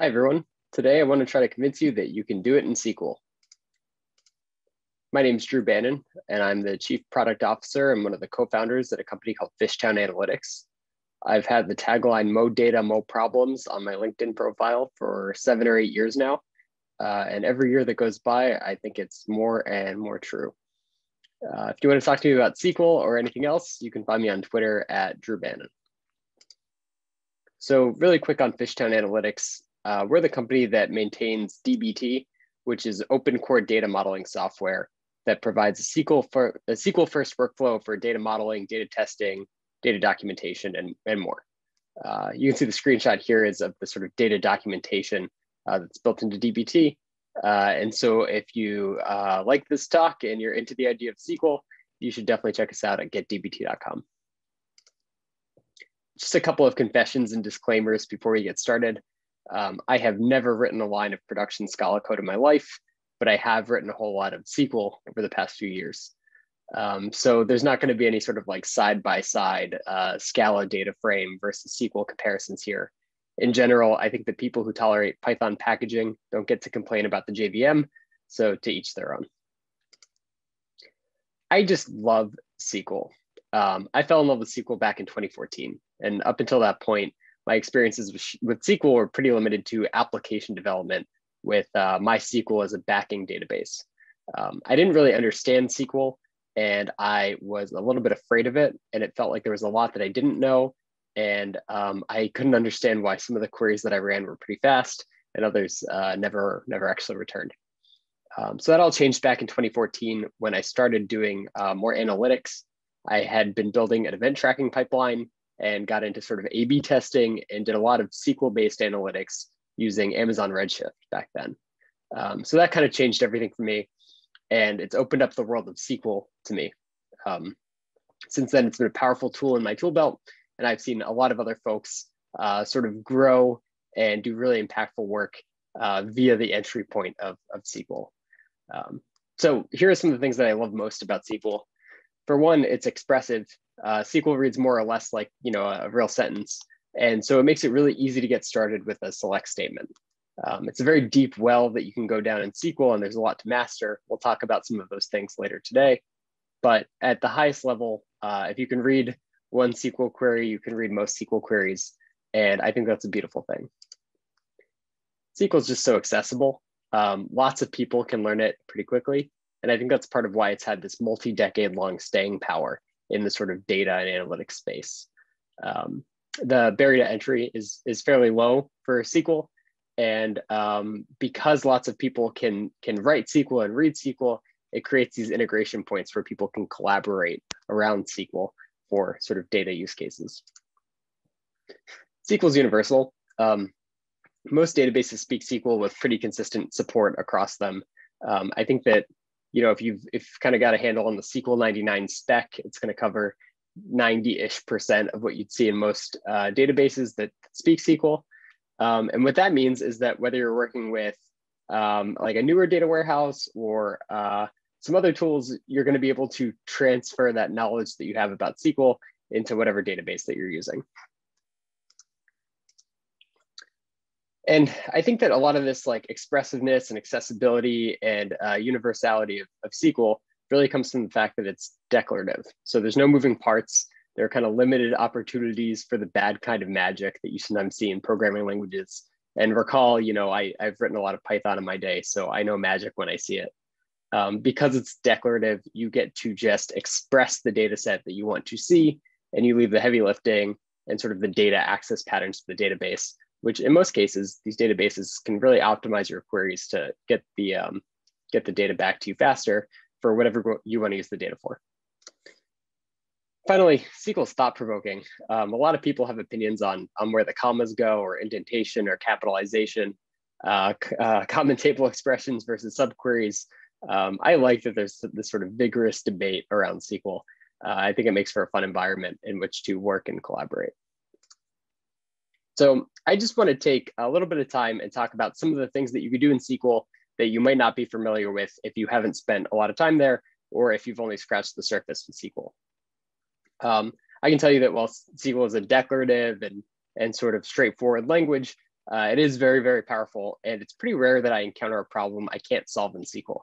Hi, everyone. Today, I want to try to convince you that you can do it in SQL. My name is Drew Banin, and I'm the Chief Product Officer and one of the co-founders at a company called Fishtown Analytics. I've had the tagline Mo Data, Mo Problems on my LinkedIn profile for seven or eight years now. Uh, and every year that goes by, I think it's more and more true. Uh, if you want to talk to me about SQL or anything else, you can find me on Twitter at Drew Banin. So really quick on Fishtown Analytics. Uh, we're the company that maintains DBT, which is open core data modeling software that provides a SQL, for, a SQL first workflow for data modeling, data testing, data documentation, and, and more. Uh, you can see the screenshot here is of the sort of data documentation uh, that's built into DBT. Uh, and so if you uh, like this talk and you're into the idea of SQL, you should definitely check us out at getdbt.com. Just a couple of confessions and disclaimers before we get started. Um, I have never written a line of production Scala code in my life, but I have written a whole lot of SQL over the past few years. Um, so there's not going to be any sort of like side by side Scala data frame versus SQL comparisons here. In general, I think the people who tolerate Python packaging don't get to complain about the JVM, so to each their own. I just love SQL. Um, I fell in love with SQL back in 2014, and up until that point, my experiences with, with SQL were pretty limited to application development with uh, MySQL as a backing database. Um, I didn't really understand SQL and I was a little bit afraid of it. And it felt like there was a lot that I didn't know. And um, I couldn't understand why some of the queries that I ran were pretty fast and others uh, never, never actually returned. Um, so that all changed back in 2014 when I started doing uh, more analytics. I had been building an event tracking pipeline and got into sort of A B testing and did a lot of SQL based analytics using Amazon Redshift back then. Um, so that kind of changed everything for me. And it's opened up the world of SQL to me. Um, since then, it's been a powerful tool in my tool belt. And I've seen a lot of other folks uh, sort of grow and do really impactful work uh, via the entry point of, of SQL. Um, so here are some of the things that I love most about SQL. For one, it's expressive uh, SQL reads more or less like you know a, real sentence, and so it makes it really easy to get started with a select statement. Um, it's a very deep well that you can go down in SQL, and there's a lot to master. We'll talk about some of those things later today. But at the highest level, uh, if you can read one SQL query, you can read most SQL queries, and I think that's a beautiful thing. SQL is just so accessible. Um, lots of people can learn it pretty quickly, and I think that's part of why it's had this multi-decade long staying power in the sort of data and analytics space. Um, the barrier to entry is, is fairly low for SQL. And um, because lots of people can, can write SQL and read SQL, it creates these integration points where people can collaborate around SQL for sort of data use cases. SQL is universal. Um, most databases speak SQL with pretty consistent support across them. Um, I think that you know, if you've if kind of got a handle on the SQL 99 spec, it's going to cover 90-ish percent of what you'd see in most uh, databases that speak SQL. Um, and what that means is that whether you're working with um, like a newer data warehouse or uh, some other tools, you're going to be able to transfer that knowledge that you have about SQL into whatever database that you're using. And I think that a lot of this like expressiveness and accessibility and uh, universality of, of SQL really comes from the fact that it's declarative. So there's no moving parts. There are kind of limited opportunities for the bad kind of magic that you sometimes see in programming languages. And recall, you know, I, I've written a lot of Python in my day, so I know magic when I see it. Um, because it's declarative, you get to just express the data set that you want to see, and you leave the heavy lifting and sort of the data access patterns to the database which in most cases, these databases can really optimize your queries to get the, um, get the data back to you faster for whatever you want to use the data for. Finally, SQL is thought-provoking. Um, a lot of people have opinions on, on where the commas go or indentation or capitalization, uh, uh, common table expressions versus subqueries. Um, I like that there's this sort of vigorous debate around SQL. Uh, I think it makes for a fun environment in which to work and collaborate. So I just want to take a little bit of time and talk about some of the things that you could do in SQL that you might not be familiar with if you haven't spent a lot of time there or if you've only scratched the surface with SQL. Um, I can tell you that while SQL is a declarative and, and sort of straightforward language, Uh, it is very, very powerful, and it's pretty rare that I encounter a problem I can't solve in SQL,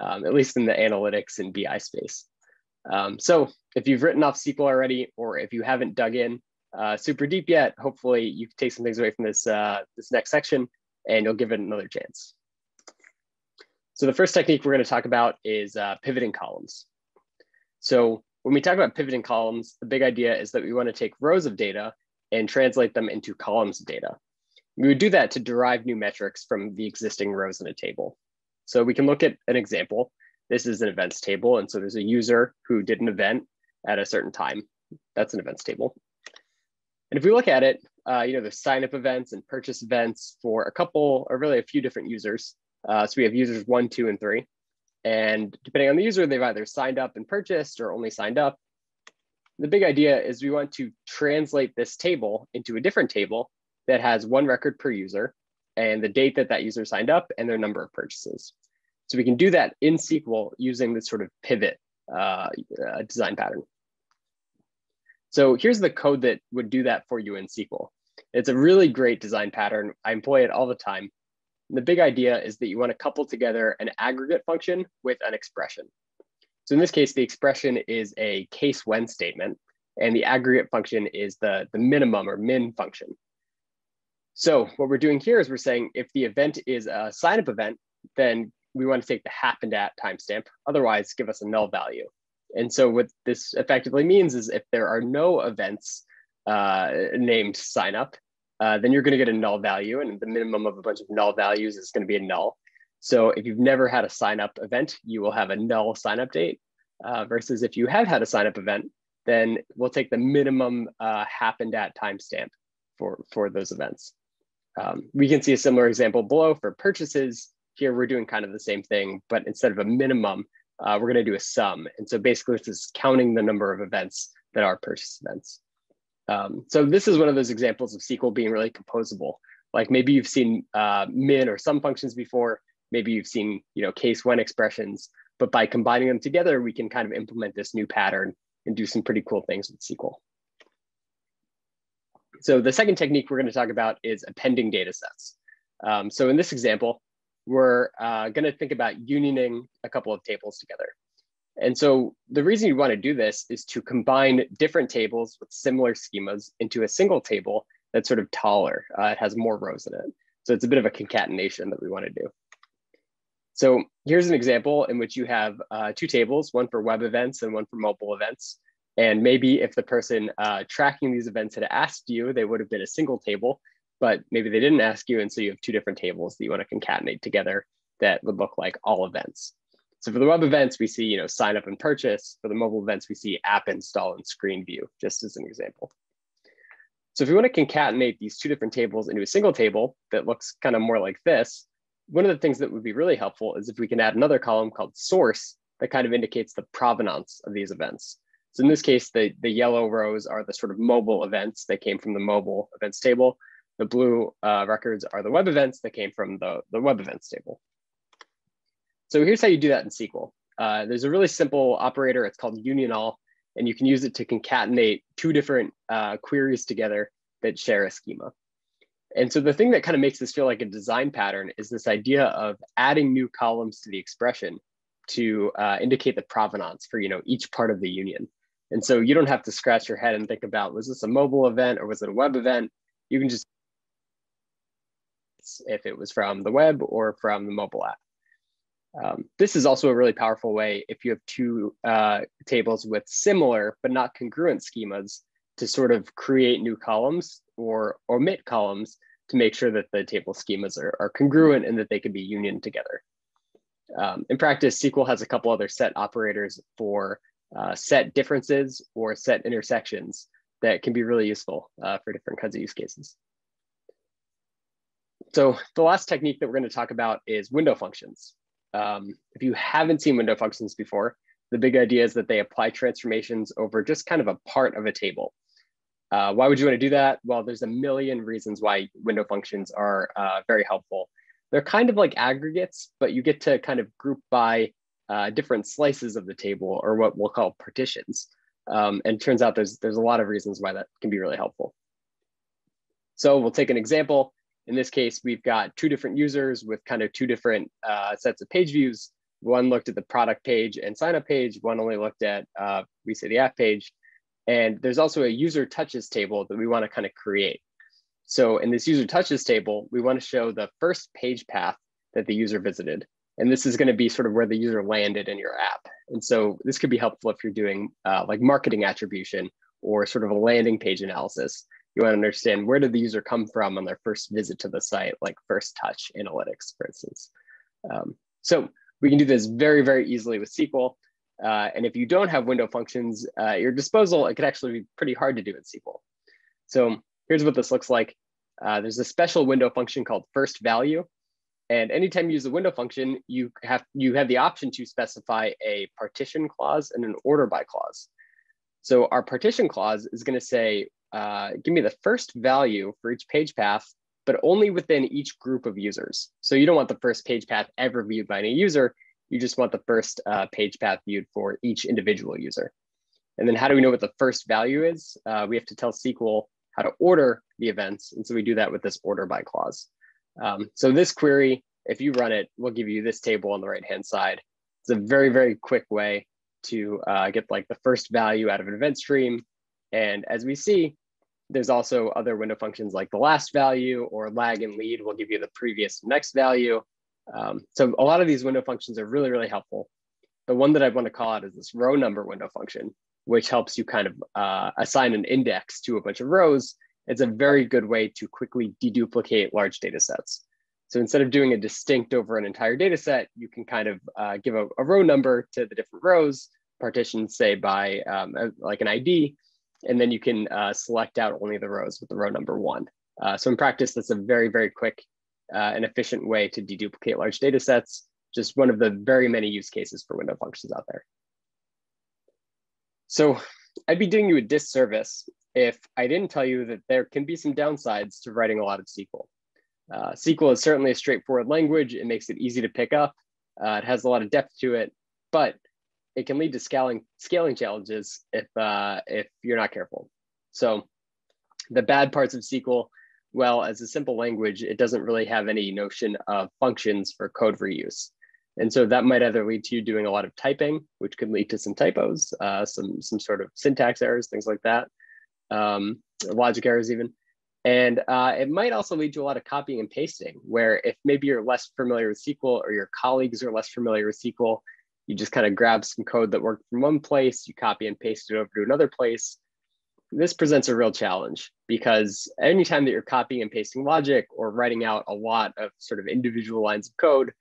um, at least in the analytics and BI space. Um, so if you've written off SQL already, or if you haven't dug in uh, super deep yet, hopefully you can take some things away from this, uh, this next section and you'll give it another chance. So the first technique we're gonna talk about is uh, pivoting columns. So when we talk about pivoting columns, the big idea is that we wanna take rows of data and translate them into columns of data. We would do that to derive new metrics from the existing rows in a table. So we can look at an example. This is an events table. And so there's a user who did an event at a certain time. That's an events table. And if we look at it, uh, you know, the sign up events and purchase events for a couple or really a few different users. Uh, so we have users one, two, and three. And depending on the user, they've either signed up and purchased or only signed up. The big idea is we want to translate this table into a different table that has one record per user and the date that that user signed up and their number of purchases. So we can do that in SQL using this sort of pivot uh, uh, design pattern. So here's the code that would do that for you in SQL. It's a really great design pattern. I employ it all the time. And the big idea is that you want to couple together an aggregate function with an expression. So in this case, the expression is a case when statement, and the aggregate function is the, the minimum or min function. So what we're doing here is we're saying if the event is a sign up event, then we want to take the happened at timestamp, otherwise give us a null value. And so what this effectively means is if there are no events uh, named sign up, uh, then you're going to get a null value and the minimum of a bunch of null values is going to be a null. So if you've never had a sign up event, you will have a null sign up date uh, versus if you have had a sign up event, then we'll take the minimum uh, happened at timestamp for, for those events. Um, we can see a similar example below for purchases. Here we're doing kind of the same thing, but instead of a minimum, uh, we're going to do a sum. And so basically this is counting the number of events that are purchase events. Um, so this is one of those examples of SQL being really composable. Like maybe you've seen uh, min or sum functions before, maybe you've seen you know case when expressions, but by combining them together, we can kind of implement this new pattern and do some pretty cool things with SQL. So the second technique we're going to talk about is appending data sets. Um, so in this example, we're uh, going to think about unioning a couple of tables together. And so the reason you want to do this is to combine different tables with similar schemas into a single table that's sort of taller. Uh, it has more rows in it. So it's a bit of a concatenation that we want to do. So here's an example in which you have uh, two tables, one for web events and one for mobile events. And maybe if the person uh, tracking these events had asked you, they would have been a single table but maybe they didn't ask you. And so you have two different tables that you want to concatenate together that would look like all events. So for the web events, we see, you know, sign up and purchase. For the mobile events, we see app install and screen view, just as an example. So if we want to concatenate these two different tables into a single table that looks kind of more like this, one of the things that would be really helpful is if we can add another column called source that kind of indicates the provenance of these events. So in this case, the, the yellow rows are the sort of mobile events that came from the mobile events table. The blue uh, records are the web events that came from the, the web events table. So here's how you do that in SQL. Uh, there's a really simple operator. It's called union all, and you can use it to concatenate two different uh, queries together that share a schema. And so the thing that kind of makes this feel like a design pattern is this idea of adding new columns to the expression to uh, indicate the provenance for you know each part of the union. And so you don't have to scratch your head and think about was this a mobile event or was it a web event? You can just if it was from the web or from the mobile app. Um, this is also a really powerful way if you have two uh, tables with similar but not congruent schemas to sort of create new columns or omit columns to make sure that the table schemas are, are congruent and that they can be union together. Um, in practice, SQL has a couple other set operators for uh, set differences or set intersections that can be really useful uh, for different kinds of use cases. So the last technique that we're going to talk about is window functions. Um, if you haven't seen window functions before, the big idea is that they apply transformations over just kind of a part of a table. Uh, why would you want to do that? Well, there's a million reasons why window functions are uh, very helpful. They're kind of like aggregates, but you get to kind of group by uh, different slices of the table or what we'll call partitions. Um, and turns out there's, there's a lot of reasons why that can be really helpful. So we'll take an example In this case, we've got two different users with kind of two different uh, sets of page views. One looked at the product page and sign up page. One only looked at, uh, we say the app page. And there's also a user touches table that we want to kind of create. So in this user touches table, we want to show the first page path that the user visited. And this is going to be sort of where the user landed in your app. And so this could be helpful if you're doing uh, like marketing attribution or sort of a landing page analysis. You want to understand where did the user come from on their first visit to the site, like first touch analytics, for instance. Um, so we can do this very, very easily with SQL. Uh, and if you don't have window functions uh, at your disposal, it could actually be pretty hard to do in SQL. So here's what this looks like. Uh, there's a special window function called first value. And anytime you use the window function, you have, you have the option to specify a partition clause and an order by clause. So our partition clause is gonna say, uh, give me the first value for each page path, but only within each group of users. So you don't want the first page path ever viewed by any user. You just want the first uh, page path viewed for each individual user. And then how do we know what the first value is? Uh, we have to tell SQL how to order the events. And so we do that with this order by clause. Um, so this query, if you run it, will give you this table on the right-hand side. It's a very, very quick way to uh, get like the first value out of an event stream. And as we see, there's also other window functions like the last value or lag and lead will give you the previous next value. Um, so a lot of these window functions are really, really helpful. The one that I want to call out is this row number window function, which helps you kind of uh, assign an index to a bunch of rows. It's a very good way to quickly deduplicate large data sets. So instead of doing a distinct over an entire data set, you can kind of uh, give a, a, row number to the different rows, partitioned say by um, a, like an ID, and then you can uh, select out only the rows with the row number one. Uh, so in practice, that's a very, very quick uh, and efficient way to deduplicate large data sets, just one of the very many use cases for window functions out there. So I'd be doing you a disservice if I didn't tell you that there can be some downsides to writing a lot of SQL. Uh, SQL is certainly a straightforward language. It makes it easy to pick up. Uh, it has a lot of depth to it, but it can lead to scaling scaling challenges if uh, if you're not careful. So the bad parts of SQL, well, as a simple language, it doesn't really have any notion of functions for code reuse. And so that might either lead to you doing a lot of typing, which could lead to some typos, uh, some, some sort of syntax errors, things like that, um, logic errors even. And uh, it might also lead to a lot of copying and pasting, where if maybe you're less familiar with SQL or your colleagues are less familiar with SQL, you just kind of grab some code that worked from one place, you copy and paste it over to another place. This presents a real challenge because anytime that you're copying and pasting logic or writing out a lot of sort of individual lines of code,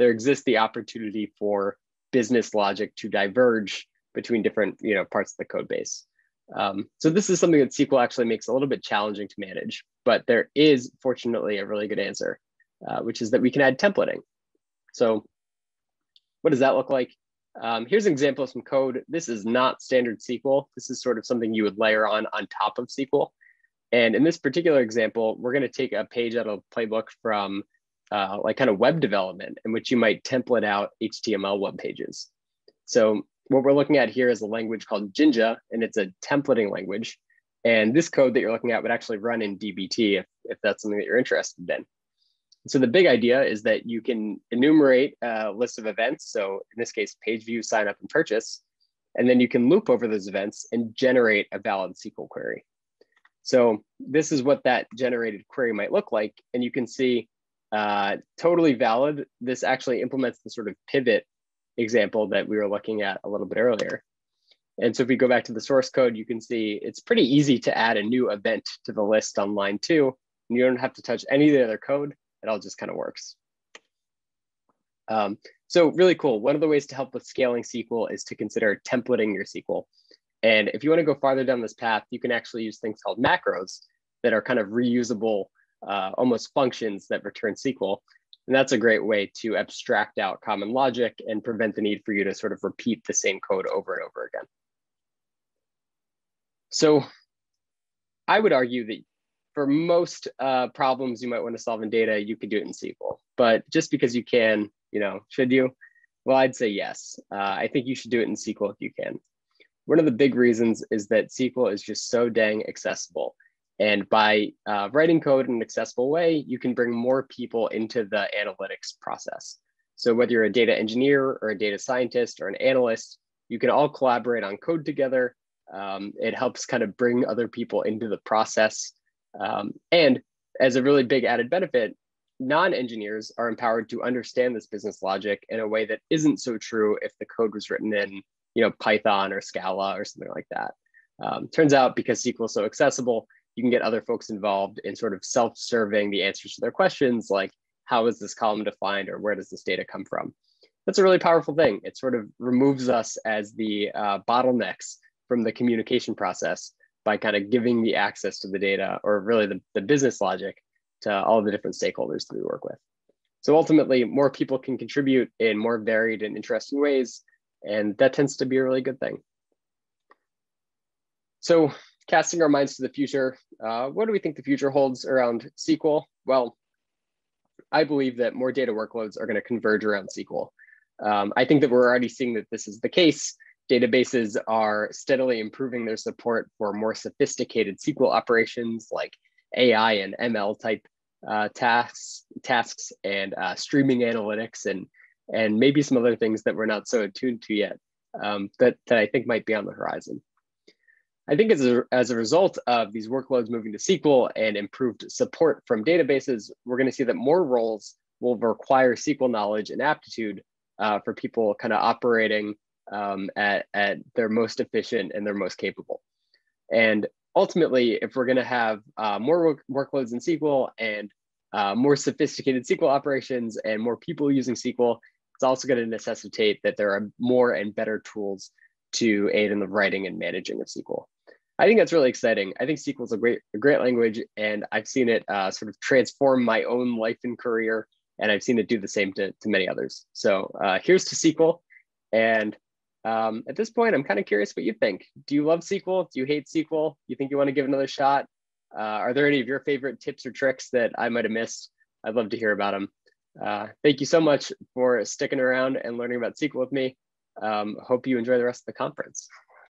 there exists the opportunity for business logic to diverge between different you know, parts of the code base. Um, so this is something that SQL actually makes a little bit challenging to manage, but there is fortunately a really good answer, uh, which is that we can add templating. So what does that look like? Um, here's an example of some code. This is not standard SQL. This is sort of something you would layer on on top of SQL. And in this particular example, we're going to take a page out of a playbook from uh, like kind of web development in which you might template out HTML web pages. So what we're looking at here is a language called Jinja, and it's a templating language. And this code that you're looking at would actually run in DBT if, if that's something that you're interested in. So the big idea is that you can enumerate a list of events. So in this case, page view, sign up, and purchase. And then you can loop over those events and generate a valid SQL query. So this is what that generated query might look like. And you can see uh, totally valid. This actually implements the sort of pivot example that we were looking at a little bit earlier. And so if we go back to the source code, you can see it's pretty easy to add a new event to the list on line two. And you don't have to touch any of the other code. It all just kind of works. Um, so really cool. One of the ways to help with scaling SQL is to consider templating your SQL. And if you want to go farther down this path, you can actually use things called macros that are kind of reusable, uh, almost functions that return SQL. And that's a great way to abstract out common logic and prevent the need for you to sort of repeat the same code over and over again. So I would argue that for most uh, problems you might want to solve in data, you could do it in SQL. But just because you can, you know, should you? Well, I'd say yes. Uh, I think you should do it in SQL if you can. One of the big reasons is that SQL is just so dang accessible. And by uh, writing code in an accessible way, you can bring more people into the analytics process. So whether you're a data engineer or a data scientist or an analyst, you can all collaborate on code together. Um, it helps kind of bring other people into the process. Um, and as a really big added benefit, non-engineers are empowered to understand this business logic in a way that isn't so true if the code was written in you know python or scala or something like that. Um, turns out because sql is so accessible you can get other folks involved in sort of self-serving the answers to their questions like how is this column defined or where does this data come from? That's a really powerful thing. It sort of removes us as the uh, bottlenecks from the communication process by kind of giving the access to the data or really the, the business logic to all the different stakeholders that we work with. So ultimately, more people can contribute in more varied and interesting ways, and that tends to be a really good thing. So casting our minds to the future, uh, what do we think the future holds around SQL? Well, I believe that more data workloads are going to converge around SQL. Um, I think that we're already seeing that this is the case. Databases are steadily improving their support for more sophisticated SQL operations like AI and ML type uh, tasks, tasks and uh, streaming analytics and and maybe some other things that we're not so attuned to yet um, that, that I think might be on the horizon. I think as a, as a result of these workloads moving to SQL and improved support from databases, we're going to see that more roles will require SQL knowledge and aptitude uh, for people kind of operating um, at, at their most efficient and their most capable. And ultimately, if we're going to have uh, more work workloads in SQL and uh, more sophisticated SQL operations and more people using SQL, it's also going to necessitate that there are more and better tools to aid in the writing and managing of SQL. I think that's really exciting. I think SQL is a great, a great language, and I've seen it uh, sort of transform my own life and career, and I've seen it do the same to, to many others. So uh, here's to SQL, and um, at this point, I'm kind of curious what you think. Do you love SQL? Do you hate SQL? You think you want to give another shot? Uh, are there any of your favorite tips or tricks that I might have missed? I'd love to hear about them. Uh, thank you so much for sticking around and learning about SQL with me. Um, hope you enjoy the rest of the conference.